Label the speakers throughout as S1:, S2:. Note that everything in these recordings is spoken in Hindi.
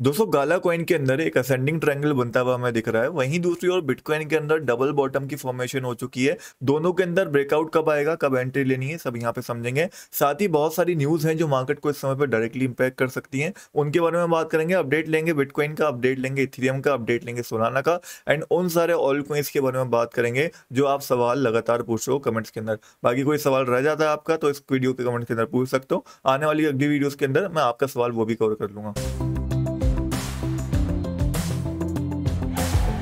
S1: दोस्तों गाला कॉइन के अंदर एक असेंडिंग ट्रायंगल बनता हुआ हमें दिख रहा है। वहीं दूसरी ओर बिटकॉइन के अंदर डबल बॉटम की फॉर्मेशन हो चुकी है। दोनों के अंदर ब्रेकआउट कब आएगा, कब एंट्री लेनी है, सब यहाँ पे समझेंगे। साथ ही बहुत सारी न्यूज़ हैं जो मार्केट को इस समय पर डायरेक्टली इंपैक्ट कर सकती हैं। उनके बारे में बात करेंगे अपडेट लेंगे बिटकॉइन का अपडेट लेंगे इथीरियम का अपडेट लेंगे सोनाना का। एंड उन सारे ऑल कोइंस के बारे में बात करेंगे, जो आप सवाल लगातार पूछ रहे हो कमेंट्स के अंदर। बाकी कोई सवाल रह जाता है आपका तो इस वीडियो के कमेंट के अंदर पूछ सकते हो। आने वाली अगली वीडियोज़ के अंदर मैं आपका सवाल वो भी कवर कर लूँगा।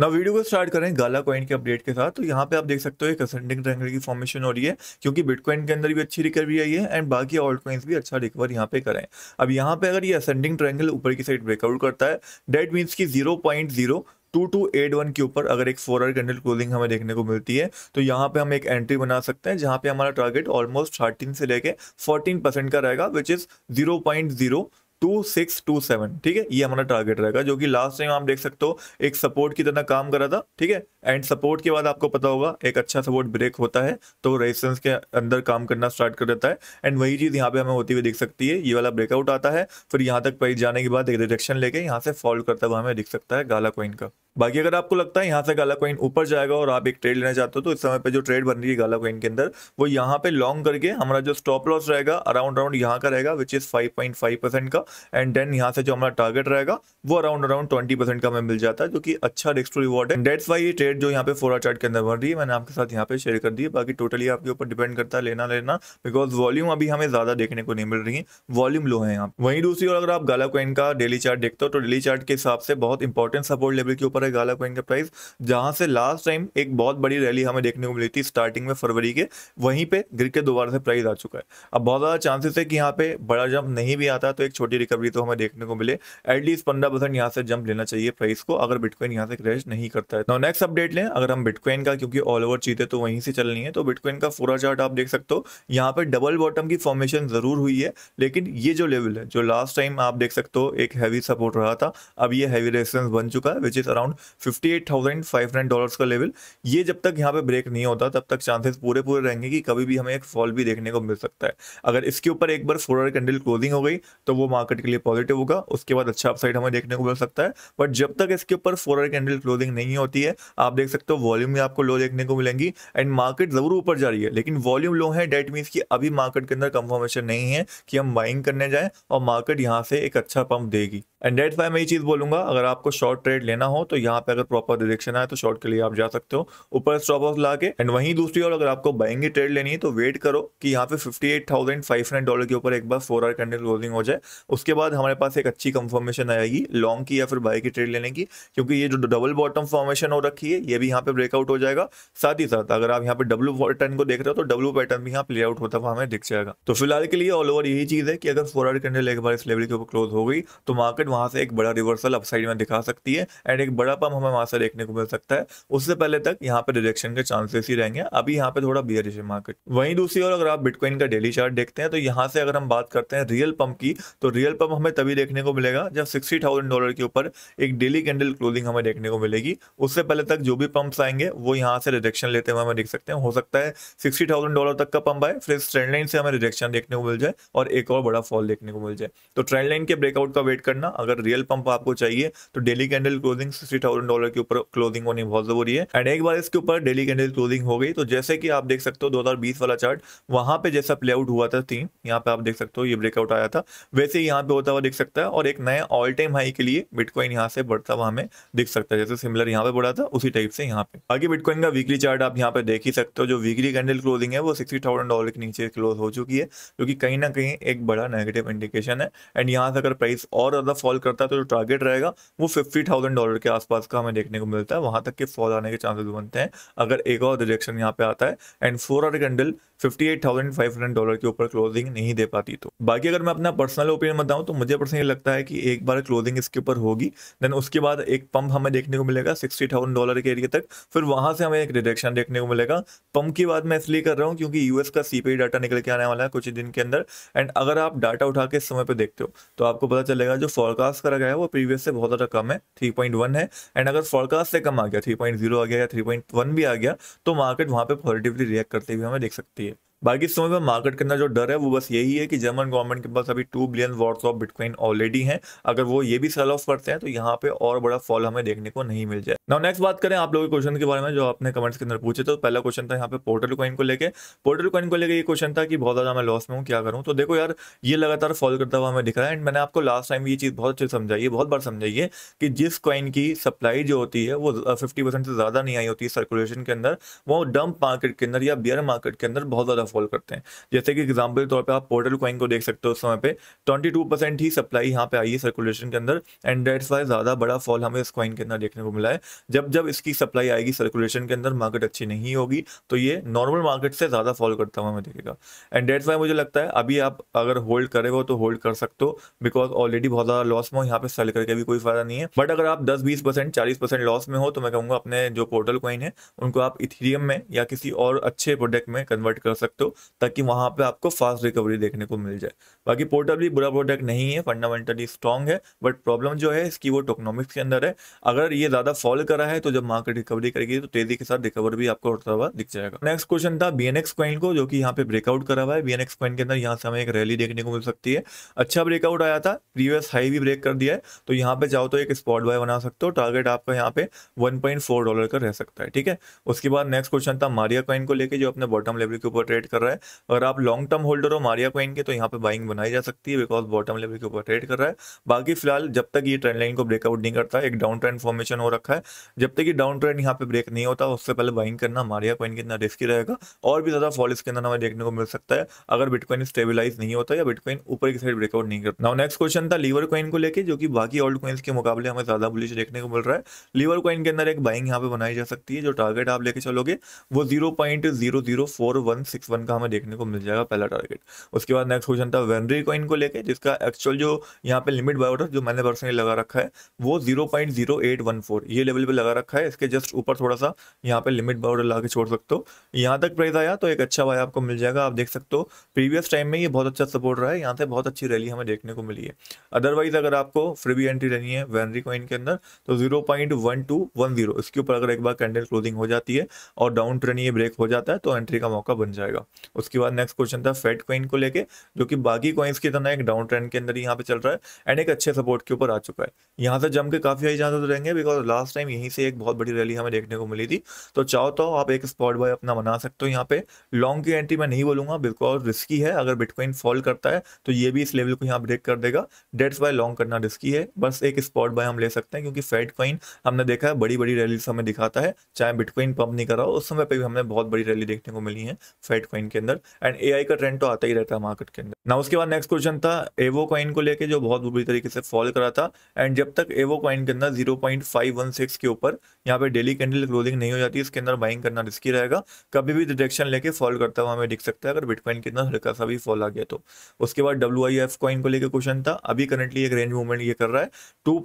S1: ना वीडियो को स्टार्ट करें गाला कॉइन के अपडेट के साथ। तो यहाँ पे आप देख सकते हो एक असेंडिंग ट्रायंगल की फॉर्मेशन हो रही है, क्योंकि बिटकॉइन के अंदर भी अच्छी रिकवरी आई है एंड बाकी ऑल्ट कॉइन्स भी अच्छा रिकवर यहाँ पे करें। अब यहाँ पे अगर ये असेंडिंग ट्रायंगल ऊपर की साइड ब्रेकआउट करता है डेट मीन्स की zero point zero two two eight one के ऊपर अगर एक फोर आवर कैंडल क्लोजिंग हमें देखने को मिलती है तो यहाँ पे हम एक एंट्री बना सकते हैं, जहाँ पे हमारा टारगेट ऑलमोस्ट थर्टीन से लेके फोर्टीन परसेंट का रहेगा which is zero point zero two six two seven ठीक है? ये हमारा टारगेट रहेगा, जो कि लास्ट टाइम आप देख सकते हो, एक सपोर्ट की तरह काम करा था, ठीक है? एंड सपोर्ट के बाद आपको पता होगा, एक अच्छा सपोर्ट ब्रेक होता है तो रेजिस्टेंस के अंदर काम करना स्टार्ट कर देता है। एंड वही चीज़ यहाँ पे हमें होती हुई दिख सकती है, ये वाला ब्रेकआउट आता है, फिर यहाँ तक प्राइस जाने के बाद एक रिजेक्शन लेके यहाँ से फॉलो करता हुआ हमें दिख सकता है गाला क्वाइन का। बाकी अगर आपको लगता है यहाँ से गाला कॉइन ऊपर जाएगा और आप एक ट्रेड लेना चाहते हो तो इस समय पे जो ट्रेड बन रही है गाला कॉइन के अंदर, वो यहाँ पे लॉन्ग करके हमारा जो स्टॉप लॉस रहेगा अराउंड अराउंड यहाँ का रहेगा विच इज़ 5.5 परसेंट का एंड देन यहाँ से जो हमारा टारगेट रहेगा, वो अराउंड अराउंड ट्वेंटी परसेंट का हमें मिल जाता है, जो कि अच्छा रिस्क टू रिवॉर्ड है। डेट्स वाई ये ट्रेड जो यहाँ पे फोर चार्ट के अंदर बन रही है, मैंने आपके साथ यहाँ पे शेयर कर दी बाकी टोटली आपके ऊपर डिपेंड करता है लेना लेना बिकॉज़ वॉल्यूम अभी हमें ज़्यादा देखने को नहीं मिल रही है। वॉल्यूम लो है यहाँ वहीं दूसरी ओर अगर आप गाला कॉइन का डेली चार्ट देखते हो तो डेली चार्ट के हिसाब से बहुत इंपॉर्टेंट सपोर्ट लेवल के ऊपर है गाला कॉइन का प्राइस जहाँ से लास्ट टाइम एक बहुत बड़ी रैली हमें देखने को मिली थी स्टार्टिंग में फरवरी के, वहीं पे गिर के दोबारा से प्राइस आ चुका है। अब बहुत ज़्यादा चांसेस है कि यहाँ पे बड़ा जंप नहीं भी आता तो एक छोटी रिकवरी तो हमें देखने को मिले। एटलीस्ट पंद्रह परसेंट यहाँ से जंप लेना चाहिए प्राइस को, अगर बिटकॉइन यहाँ से क्रैश नहीं करता है। तो नेक्स्ट अपडेट लें, अगर हम बिटकॉइन का, क्योंकि ऑल ओवर चीज़ें तो वहीं से चलनी है तो बिटकॉइन का पूरा चार्ट आप देख सकते हो। यहाँ पे डबल बॉटम की फॉर्मेशन ज़रूर हुई है, लेकिन ये जो लेवल है, जो लास्ट टाइम आप देख सकते हो, एक हैवी सपोर्ट रहा था, अब ये हैवी रेजिस्टेंस बन चुका है which is around fifty eight thousand five hundred dollars का लेवल ये जब तक यहाँ पे ब्रेक नहीं होता, तब तक चांसेस पूरे पूरे रहेंगे कि कभी भी हमें एक फॉल भी देखने को मिल सकता है। अगर इसके ऊपर एक बार फोर आवर कैंडल क्लोजिंग हो गई तो वो मार्केट के लिए पॉजिटिव होगा। उसके बाद अच्छा अपसाइड हमें देखने को मिल सकता है। बट जब तक इसके ऊपर फोर आवर कैंडल क्लोजिंग नहीं होती है, आप देख सकते हो वॉल्यूम में आपको लो देखने को मिलेंगी। एंड मार्केट ज़रूर ऊपर जा रही है, लेकिन वॉल्यूम लो है डेट मीन्स की अभी मार्केट के अंदर कंफर्मेशन नहीं है कि हम बाइंग करने जाए और मार्केट यहाँ से एक अच्छा पंप देगी। एंड डेट फाइव मैं ये चीज़ बोलूँगा, अगर आपको शॉर्ट ट्रेड लेना हो तो यहाँ पे अगर प्रॉपर डिरेक्शन आए तो शॉर्ट के लिए आप जा सकते हो। ऊपर स्टॉप ऑफ़ ला के एंड वहीं दूसरी ओर अगर आपको बाइंग ट्रेड लेनी है तो वेट करो कि यहाँ पे fifty eight thousand five hundred dollar के ऊपर एक बार फोर आवर कैंडल क्लोजिंग हो जाए। उसके बाद हमारे पास एक अच्छी कंफर्मेशन आएगी लॉन्ग की या फिर बाई की ट्रेड लेने की, क्योंकि ये जो डबल बॉटम फॉर्मेशन हो रखी है, ये भी यहाँ पे ब्रेकआउट हो जाएगा। साथ ही साथ अगर आप यहाँ पे डब्ल्यू पैटर्न को देख रहे हो तो डब्ल्यू पैटर्न भी यहाँ प्ले आउट होता हुआ हमें दिख जाएगा। तो फ़िलहाल के लिए ऑल ओवर यही चीज़ है कि अगर फोर आवर कैंडल एक बार इस लेवल के ऊपर क्लोज हो गई तो मार्केट वहाँ से एक बड़ा रिवर्सल अपसाइड में दिखा सकती है एंड एक बड़ा पम हमें वहाँ से देखने को मिल सकता है। उससे पहले तक यहाँ पे रिजेक्शन के चांसेस ही रहेंगे। अभी यहाँ पे थोड़ा बियरिश है मार्केट वहीं दूसरी ओर अगर आप बिटकॉइन का डेली चार्ट देखते हैं तो यहाँ से अगर हम बात करते हैं रियल पंप की तो रियल पंप हमें तभी देखने को मिलेगा जब सिक्सटी डॉलर के ऊपर एक डेली कैंडल क्लोजिंग हमें देखने को मिलेगी। उससे पहले तक जो भी पंप्स आएँगे, वो यहाँ से रिजेक्शन लेते हुए हमें देख सकते हैं। हो सकता है सिक्सटी डॉलर तक का पंप आए, फिर ट्रेंड लाइन से हमें रिजेक्शन देखने को मिल जाए और एक और बड़ा फॉल देखने को मिल जाए। तो ट्रेंड लाइन के ब्रेकआउट का वेट करना। अगर रियल पंप आपको चाहिए तो daily candle closing sixty thousand dollar के ऊपर क्लोजिंग होनी बहुत ज़रूरी है। एंड एक बार इसके ऊपर डेली कैंडल क्लोजिंग हो गई तो जैसे कि आप देख सकते हो 2020 वाला चार्ट वहाँ पे जैसा प्ले आउट हुआ था तीन यहाँ पे आप देख सकते हो ये ब्रेकआउट आया था, वैसे ही यहाँ पे होता हुआ दिख सकता है। और एक नया ऑल टाइम हाई के लिए बिटकॉइन यहाँ से बढ़ता हुआ हमें दिख सकता है, जैसे सिमिलर यहाँ पे बढ़ा था, उसी टाइप से यहाँ पे। बाकी बिटकॉइन का वीकली चार्ट आप यहाँ पे देख ही सकते हो, जो वीकली कैंडल क्लोजिंग है, वो सिक्सटी थाउज़ेंड डॉलर के नीचे क्लोज हो चुकी है, जो कहीं ना कहीं एक बड़ा नेगेटिव इंडिकेशन है। एंड यहाँ से अगर प्राइस और ज़्यादा फॉल करता है तो जो टारगेट रहेगा, वो फिफ्टी डॉलर के आसपास का हमें देखने को मिलता है वहाँ तक के फॉल आने के चांसेस बनते हैं। अगर एक और रिजेक्शन यहाँ पे आता है and four hour candle 58,500 dollar के ऊपर क्लोजिंग नहीं दे पाती तो। बाकी अगर मैं अपना पर्सनल ओपिनियन बताऊँ तो मुझे पर्सनली लगता है कि एक बार क्लोजिंग इसके ऊपर होगी देन उसके बाद एक पंप हमें देखने को मिलेगा 60,000 डॉलर के एरिया तक। फिर वहाँ से हमें एक रिडक्शन देखने को मिलेगा। पंप की बात मैं इसलिए कर रहा हूँ क्योंकि यूएस का सीपीआई डाटा निकल के आने वाला है कुछ दिन के अंदर। एंड अगर आप डाटा उठा के समय पर देखते हो तो आपको पता चलेगा जो फॉरकास्ट करा गया है वो प्रीवियस से बहुत ज़्यादा कम है थ्री पॉइंट वन है। एंड अगर फॉरकास्ट से कम आ गया थ्री पॉइंट ज़ीरो आ गया या थ्री पॉइंट वन भी आ गया तो मार्केट वहाँ पे पॉजिटिवली रिएक्ट करते हुए हमें देख सकती है। बाकी समय पर मार्केट के अंदर जो डर है, वो बस यही है कि जर्मन गवर्नमेंट के पास अभी टू बिलियन वॉट्स ऑफ़ बिटकॉइन ऑलरेडी हैं। अगर वो ये भी सेल ऑफ़ करते हैं तो यहाँ पे और बड़ा फॉल हमें देखने को नहीं मिल जाए। नाउ नेक्स्ट बात करें आप लोगों के क्वेश्चन के बारे में, जो आपने कमेंट्स के अंदर पूछे तो पहला क्वेश्चन था यहाँ पे पोर्टल कॉइन को लेकर पोर्टल कॉइन को लेकर ये क्वेश्चन था कि बहुत ज़्यादा मैं लॉस में हूँ, क्या करूँ? तो देखो यार, ये लगातार फॉल करता हुआ हमें दिख रहा है। एंड मैंने आपको लास्ट टाइम ये चीज़ बहुत अच्छे समझाई है, बहुत बार समझाई है कि जिस कॉइन की सप्लाई जो होती है, वो फिफ्टी से ज़्यादा नहीं आई होती है सर्कुलेशन के अंदर, वो डंप मार्केट के अंदर या बियर मार्केट के अंदर बहुत ज़्यादा फॉल करते हैं। जैसे कि एग्ज़ाम्पल के तौर पर आप पोर्टल कॉइन को देख सकते हो उस समय पे। ट्वेंटी टू परसेंट ही सप्लाई यहाँ पे आई है सर्कुलेशन के अंदर एंड डेट्स वाई ज़्यादा बड़ा फॉल हमें इस कॉइन के अंदर देखने को मिला है। जब जब इसकी सप्लाई आएगी सर्कुलेशन के अंदर मार्केट अच्छी नहीं होगी तो ये नॉर्मल मार्केट से ज़्यादा फॉल करता हुआ हमें देखेगा। एंड डेट्स वाई मुझे लगता है अभी आप अगर होल्ड करे हो तो होल्ड कर सकते हो बिकॉज़ ऑलरेडी बहुत ज़्यादा लॉस में हो, यहाँ पे सेल करके भी कोई फ़ायदा नहीं है। बट अगर आप दस बीस परसेंट चालीस परसेंट लॉस में हो तो मैं कहूँगा अपने जो पोर्टल कॉइन है, उनको आप इथीरियम में या किसी और अच्छे प्रोडक्ट में कन्वर्ट कर सकते हो। ताकि वहाँ पे आपको फास्ट रिकवरी देखने को मिल जाए। बाकी पोर्टल भी बुरा प्रोडक्ट नहीं है फंडामेंटली स्ट्रॉन्ग है बट प्रॉब्लम जो है इसकी वो टोकनॉमिक्स के अंदर है। अगर ये ज़्यादा फॉल करा है तो जब मार्केट रिकवरी करेगी तो तेज़ी के साथ रिकवर भी आपको होता हुआ दिख जाएगा। नेक्स्ट क्वेश्चन था बी एन को, जो कि यहाँ पे ब्रेकआउट करा हुआ है। बी एन के अंदर यहाँ से हमें एक रैली देखने को मिल सकती है। अच्छा ब्रेकआउट आया था प्रीवियस हाई भी ब्रेक कर दिया है तो यहाँ पे जाओ तो एक स्पॉट बाय बना सकते हो। टारगेट आपका यहाँ पे 1.4 डॉलर का रह सकता है, ठीक है? उसके बाद नेक्स्ट क्वेश्चन था मारिया कॉइन को लेके, जो अपने बॉटम लेवल के ऊपर ट्रेड कर रहा है। अगर आप लॉन्ग टर्म होल्डर हो मारिया कॉइन के तो यहाँ पे बाइंग बनाई जा सकती है बिकॉज़ बॉटम लेवल के ऊपर ट्रेड कर रहा है। बाकी फ़िलहाल जब तक ये ट्रेंड लाइन को ब्रेकआउट नहीं करता, एक डाउन ट्रेंड फॉर्मेशन हो रखा है। जब तक ये डाउन ट्रेंड यहाँ पे ब्रेक नहीं होता, उससे पहले बाइंग करना मारिया कॉइन कितना रिस्की रहेगा। और भी ज़्यादा फॉल इसके अंदर हमें देखने को मिल सकता है, अगर बिटकॉइन स्टेबिलाईज नहीं होता या बिटकॉइन ऊपर की साइड ब्रेकआउट नहीं करता। नाउ नेक्स्ट क्वेश्चन था लीवर कॉइन को लेके, जो कि बाकी ओल्ड कॉइन्स के मुकाबले हमें ज़्यादा बुलिश देखने को मिल रहा है। लीवर कॉइन के अंदर एक बाइंग यहाँ पे बनाई जा सकती है, जो टारगेट आप लेके चलोगे, वो zero point zero zero four one six का हमें देखने को मिल जाएगा पहला टारगेट उसके बाद नेक्स्ट क्वेश्चन था वेनरी कॉइन को लेके, जिसका एक्चुअल जो यहाँ पे लिमिट बायोटर जो मैंने पर्सनली लगा रखा है, वो zero point zero eight one four ये लेवल पे लगा रखा है। इसके जस्ट ऊपर थोड़ा सा यहाँ पे लिमिट बायोटर लगा के छोड़ सकते हो। यहाँ तक प्राइस आया तो एक अच्छा बाय आपको मिल जाएगा, आप देख सकते हो। प्रीवियस टाइम में ये बहुत अच्छा सपोर्ट रहा है, यहाँ से बहुत अच्छी रैली हमें देखने को मिली है। अदरवाइज़ अगर आपको फ्री भी एंट्री लेनी है वेनरी कॉइन के अंदर तो zero point one two one zero इसके ऊपर अगर एक बार कैंडल क्लोजिंग हो जाती है और डाउन ट्रेन ये ब्रेक हो जाता है तो एंट्री का मौका बन जाएगा। उसके बाद नेक्स्ट क्वेश्चन था फेड कॉइन को लेके, जो कि बाकी कॉइन्स की तरह एक डाउन ट्रेंड के अंदर यहाँ पे चल रहा है एंड एक अच्छे सपोर्ट के ऊपर आ चुका है। यहाँ से जम के काफ़ी हाई चांसेस रहेंगे बिकॉज़ लास्ट टाइम यहीं से एक बहुत बड़ी रैली हमें देखने को मिली थी। तो चाहो तो आप एक स्पॉट बाय अपना बना सकते हो यहाँ पे। लॉन्ग की एंट्री मैं नहीं बोलूँगा बिकॉज़ रिस्की है। अगर बिटकॉइन फॉल करता है तो ये भी इस लेवल को यहाँ ब्रेक कर देगा। डेट्स बाय लॉन्ग करना रिस्की है। बस एक स्पॉट बाय हम ले सकते हैं क्योंकि फेड कॉइन हमने देखा है बड़ी बड़ी रैली हमें दिखाता है। चाहे बिटकॉइन पंप नहीं कर हो, उस समय पर भी हमें बहुत बड़ी रैली देखने को मिली है फेड कॉइन के अंदर एंड एआई का ट्रेंड तो आता ही रहता है मार्केट के अंदर। ना उसके बाद नेक्स्ट क्वेश्चन था एवो कॉइन को लेके जो बहुत बुरी तरीके से फॉल करा था एंड जब तक एवो कॉइन के अंदर ज़ीरो के ऊपर यहाँ पे डेली कैंडल क्लोजिंग नहीं हो जाती, इसके अंदर बाइंग करना रिस्की रहेगा। कभी भी डिटेक्शन लेके फॉल करता हुआ हमें दिख सकता है, अगर बिटकॉइन के अंदर हल्का सा भी फॉल आ गया तो। उसके बाद एफ़ कॉइन को लेकर क्वेश्चन था, अभी करंटली एक रेंज मूवमेंट ये कर रहा है टू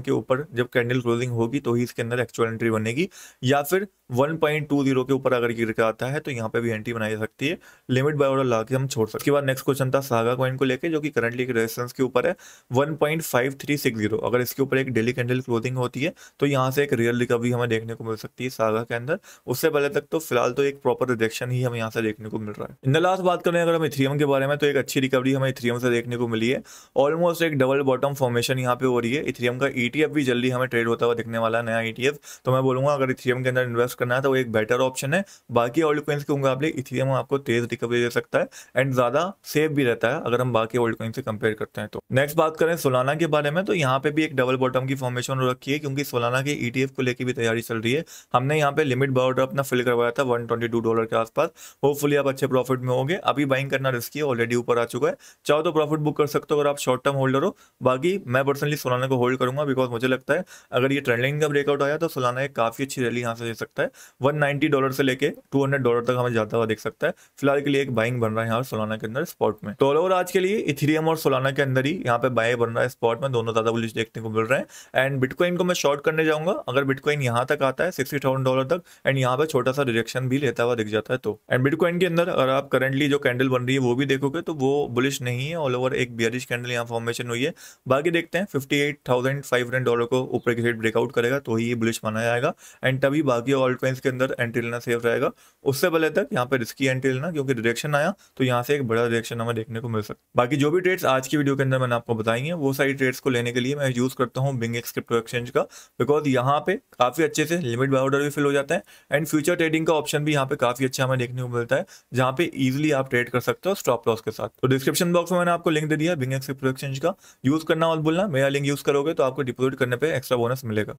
S1: के ऊपर जब कैंडल क्लोजिंग होगी तो ही इसके अंदर एक्चुअल एंट्री बनेगी, या फिर 1.20 के ऊपर अगर गिर आता है तो यहाँ पे भी एंट्री बनाई जा सकती है। लिमिट बाय ऑर्डर ला के हम छोड़ सकते बाद नेक्स्ट क्वेश्चन था सागा कॉइन को लेके, जो कि करंटली एक रेजिस्टेंस के ऊपर है 1.5360 अगर इसके ऊपर एक डेली कैंडल क्लोजिंग होती है तो यहाँ से एक रियल रिकवरी हमें देखने को मिल सकती है सागा के अंदर। उससे पहले तक तो फ़िलहाल तो एक प्रॉपर रिजेक्शन ही हमें यहाँ से देखने को मिल रहा है। इन द लास्ट बात करें, अगर हम इथ्रियम के बारे में तो एक अच्छी रिकवरी हमें इथ्रियम से देखने को मिली है। ऑलमोस्ट एक डबल बॉटम फॉर्मेशन यहाँ पे हो रही है। इथ्रियम का ईटीएफ भी जल्दी हमें ट्रेड होता हुआ दिखने वाला है, नया ईटीएफ तो मैं बोलूँगा, अगर इथ्रियम के अंदर इन्वेस्ट करना है तो एक बेटर ऑप्शन है। बाकी ओल्ड कॉइन्स के मुकाबले इथीरियम आपको तेज रिकवरी दे सकता है एंड ज़्यादा सेफ़ भी रहता है अगर हम बाकी ओल्ड कॉइन से कंपेयर करते हैं तो। नेक्स्ट बात करें सोलाना के बारे में तो यहाँ पे भी एक डबल बॉटम की फॉर्मेशन रखी है क्योंकि सोलाना के ईटीएफ को लेकर भी तैयारी चल रही है। हमने यहाँ पे लिमिट बाउडर अपना फिल करवाया था वन डॉलर के आसपास। होपफुली आप अच्छे प्रॉफिट में होंगे। अभी बाइंग करना रिस्की है ऑलरेडी ऊपर आ चुका है। चाहो तो प्रॉफिट बुक कर सकते हो अगर आप शॉर्ट टर्म होल्डर हो। बाकी मैं पर्सनली सोलाना को होल्ड करूँगा बिकॉज़ मुझे लगता है अगर ये ट्रेंड लाइन का ब्रेकआउट आया तो सोलाना एक काफ़ी अच्छी रैली यहाँ से दे सकता है। वन डॉलर से लेके टू डॉलर तक हमें जाता हुआ देख सकता है। फ़िलहाल के लिए एक बाइंग बन रहा है यहाँ सोलाना के अंदर स्पॉट में। तो ओवर आज के लिए इथीरियम और सोलाना के अंदर ही यहाँ पे बाय बन रहा है स्पॉट में। दोनों ज़्यादा बुलिश देखने को मिल रहे हैं। एंड बिटकॉइन को मैं शॉर्ट करने जाऊँगा। अगर बिटकॉइन यहाँ तक आता है सिक्सटी डॉलर तक एंड यहाँ पे छोटा सा रिजेक्शन भी लेता हुआ दिख जाता है तो। एंड बिटकॉइन के अंदर अगर आप करंटली जो कैंडल बन रही है, वो भी देखोगे तो वो बुलिश नहीं है। ऑल ओवर एक बियरिश कैंडल यहाँ फॉर्मेशन हुई है। बाकी देखते हैं फिफ्टी डॉलर को ऊपर की साइड ब्रेकआउट करेगा तो ही ये बुलिश माना जाएगा। एंड तभी बाकी ऑल्ट के अंदर एंट्री लेना सेफ़ रहेगा। उससे पहले तक यहाँ पे रिस्की एंट्री लेना, क्योंकि रिएक्शन आया तो यहाँ से एक बड़ा रिएक्शन हमें देखने को मिल सकता है। बाकी जो भी ट्रेड्स आज की वीडियो के अंदर मैंने आपको बताई है, वो सारी ट्रेड्स को लेने के लिए मैं यूज़ करता हूँ बिंग एक्स क्रिप्टो एक्सचेंज का बिकॉज़ यहाँ पे काफ़ी अच्छे से लिमिट बाय ऑर्डर भी फिल हो जाता है एंड फ्यूचर ट्रेडिंग का ऑप्शन भी यहाँ पे काफ़ी अच्छा हमें देखने को मिलता है, जहाँ पे इजिली आप ट्रेड कर सकते हो स्टॉप लॉस के साथ। तो डिस्क्रिप्शन बॉक्स में मैंने आपको लिंक दे दिया बिंग एक्स क्रिप्टो एक्सचेंज का। यूज़ करना और बोलना मेरा लिंक यूज़ करोगे तो आपको डिपोजिट करने पर एक्स्ट्रा बोनस मिलेगा।